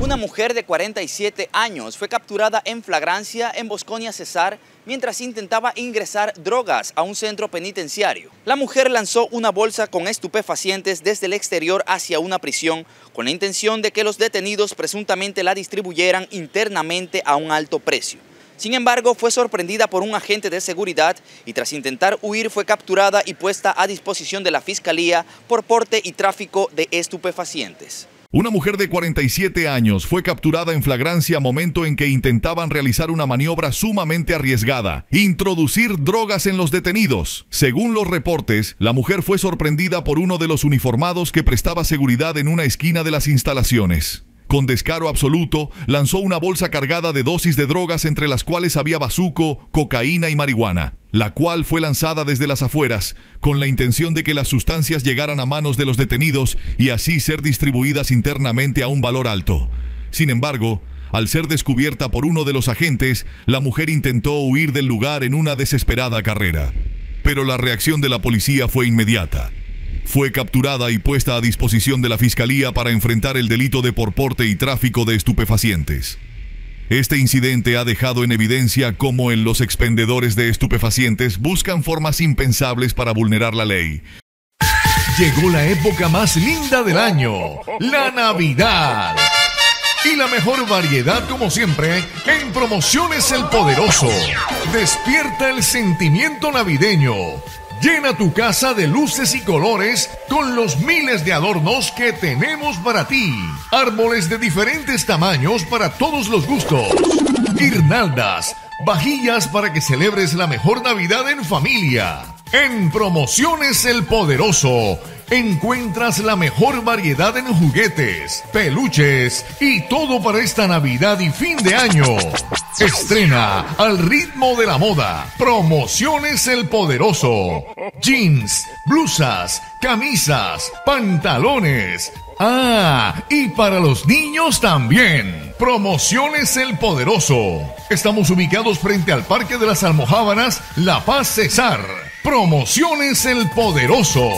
Una mujer de 47 años fue capturada en flagrancia en Bosconia Cesar mientras intentaba ingresar drogas a un centro penitenciario. La mujer lanzó una bolsa con estupefacientes desde el exterior hacia una prisión con la intención de que los detenidos presuntamente la distribuyeran internamente a un alto precio. Sin embargo, fue sorprendida por un agente de seguridad y tras intentar huir fue capturada y puesta a disposición de la Fiscalía por porte y tráfico de estupefacientes. Una mujer de 47 años fue capturada en flagrancia momento en que intentaban realizar una maniobra sumamente arriesgada, introducir drogas en los detenidos. Según los reportes, la mujer fue sorprendida por uno de los uniformados que prestaba seguridad en una esquina de las instalaciones. Con descaro absoluto, lanzó una bolsa cargada de dosis de drogas entre las cuales había bazuco, cocaína y marihuana, la cual fue lanzada desde las afueras, con la intención de que las sustancias llegaran a manos de los detenidos y así ser distribuidas internamente a un valor alto. Sin embargo, al ser descubierta por uno de los agentes, la mujer intentó huir del lugar en una desesperada carrera. Pero la reacción de la policía fue inmediata fue capturada y puesta a disposición de la Fiscalía para enfrentar el delito de porporte y tráfico de estupefacientes. Este incidente ha dejado en evidencia cómo en los expendedores de estupefacientes buscan formas impensables para vulnerar la ley. Llegó la época más linda del año, la Navidad. Y la mejor variedad, como siempre, en Promociones El Poderoso. Despierta el sentimiento navideño Llena tu casa de luces y colores con los miles de adornos que tenemos para ti. Árboles de diferentes tamaños para todos los gustos. Guirnaldas, vajillas para que celebres la mejor Navidad en familia. En Promociones El Poderoso encuentras la mejor variedad en juguetes, peluches y todo para esta Navidad y fin de año. Estrena al ritmo de la moda. Promociones El Poderoso. Jeans, blusas, camisas, pantalones. Ah, y para los niños también. Promociones El Poderoso. Estamos ubicados frente al Parque de las Almojábanas, La Paz Cesar. Promociones El Poderoso.